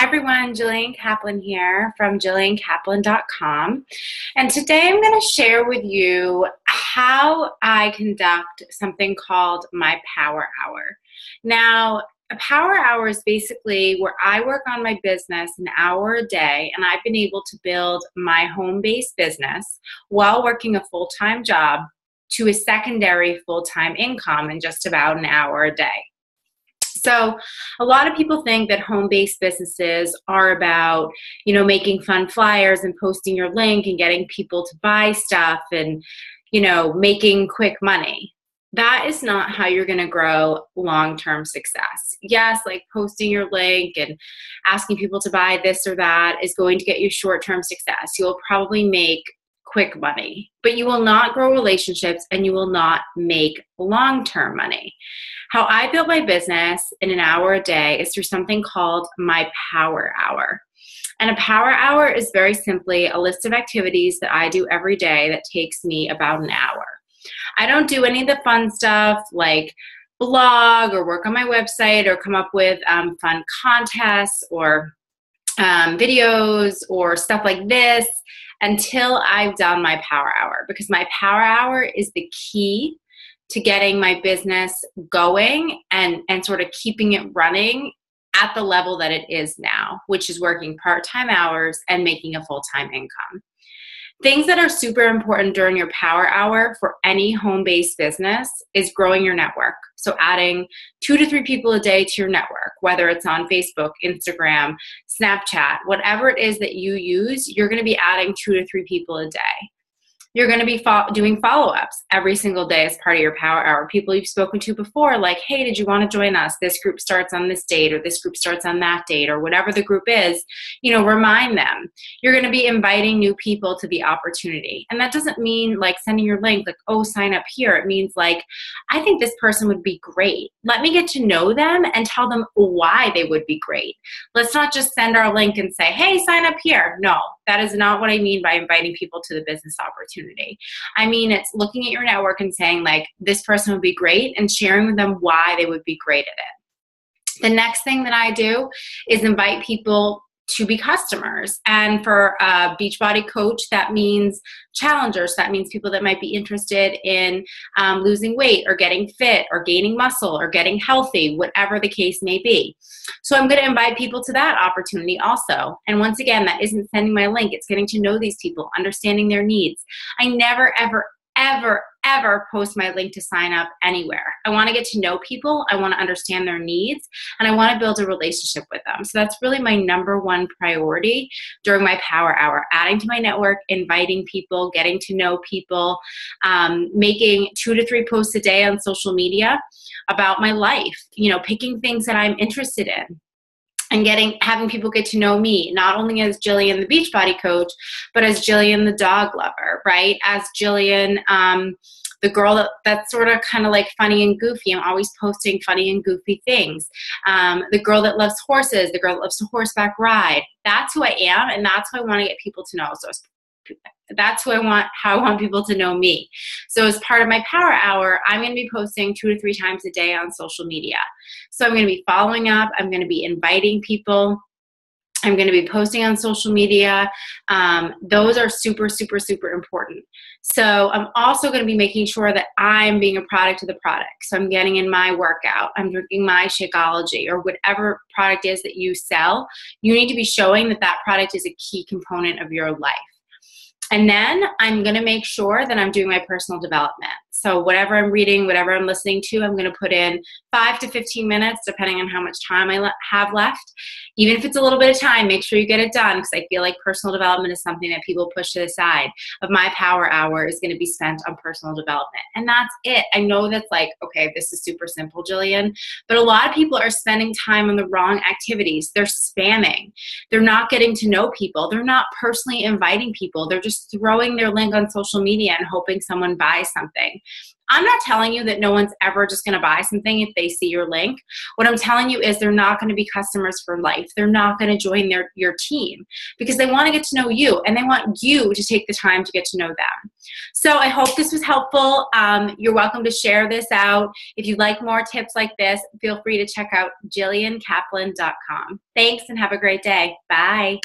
Hi everyone, Jillian Kaplan here from JillianKaplan.com. And today I'm going to share with you how I conduct something called my Power Hour. Now, a power hour is basically where I work on my business an hour a day, and I've been able to build my home based business while working a full time job to a secondary full time income in just about an hour a day. So, a lot of people think that home-based businesses are about, you know, making fun flyers and posting your link and getting people to buy stuff and, you know, making quick money. That is not how you're going to grow long-term success. Yes, like posting your link and asking people to buy this or that is going to get you short-term success. You'll probably make quick money, but you will not grow relationships and you will not make long term money. How I built my business in an hour a day is through something called my power hour. And a power hour is very simply a list of activities that I do every day that takes me about an hour. I don't do any of the fun stuff like blog or work on my website or come up with um, fun contests or um, videos or stuff like this until I've done my power hour because my power hour is the key to getting my business going and and sort of keeping it running at the level that it is now, which is working part-time hours and making a full-time income. Things that are super important during your power hour for any home based business is growing your network. So, adding two to three people a day to your network, whether it's on Facebook, Instagram, Snapchat, whatever it is that you use, you're going to be adding two to three people a day you're going to be fo- doing follow-ups every single day as part of your power hour. People you've spoken to before like hey did you want to join us? This group starts on this date or this group starts on that date or whatever the group is you know remind them. You're going to be inviting new people to the opportunity. And that doesn't mean like sending your link like oh sign up here. It means like i think this person would be great. Let me get to know them and tell them why they would be great. Let's not just send our link and say hey sign up here no that is not what i mean by inviting people to the business opportunity opportunity. I mean, it's looking at your network and saying, like, this person would be great and sharing with them why they would be great at it. The next thing that I do is invite people to be customers. And for a Beachbody coach, that means challengers. That means people that might be interested in um, losing weight or getting fit or gaining muscle or getting healthy, whatever the case may be. So I'm going to invite people to that opportunity also. And once again, that isn't sending my link, it's getting to know these people, understanding their needs. I never, ever, ever, ever post my link to sign up anywhere. I want to get to know people, I want to understand their needs, and I want to build a relationship with them. So that's really my number one priority during my power hour adding to my network, inviting people, getting to know people, um, making two to three posts a day on social media about my life, you know, picking things that I'm interested in and getting having people get to know me not only as Jillian the Beachbody coach, but as Jillian the dog lover, right? As Jillian, um, the girl that, that's sort of kind of like funny and goofy. I'm always posting funny and goofy things. Um, the girl that loves horses, the girl that loves to horseback ride. That's who I am, and that's who I want to get people to know. So that's who I want, how I want people to know me. So as part of my power hour, I'm going to be posting two to three times a day on social media. So I'm going to be following up. I'm going to be inviting people. I'm going to be posting on social media. Um, those are super, super, super important. So I'm also going to be making sure that I'm being a product of the product. So I'm getting in my workout. I'm drinking my Shakeology or whatever product is that you sell. You need to be showing that that product is a key component of your life. And then I'm going to make sure that I'm doing my personal development. So, whatever I'm reading, whatever I'm listening to, I'm going to put in five to 15 minutes, depending on how much time I le- have left. Even if it's a little bit of time, make sure you get it done because I feel like personal development is something that people push to the side. Of my power hour is going to be spent on personal development. And that's it. I know that's like, okay, this is super simple, Jillian, but a lot of people are spending time on the wrong activities. They're spamming, they're not getting to know people, they're not personally inviting people, they're just throwing their link on social media and hoping someone buys something. I'm not telling you that no one's ever just going to buy something if they see your link. What I'm telling you is they're not going to be customers for life. They're not going to join their your team because they want to get to know you and they want you to take the time to get to know them. So I hope this was helpful. Um, you're welcome to share this out. If you'd like more tips like this, feel free to check out jilliankaplan.com. Thanks and have a great day. Bye.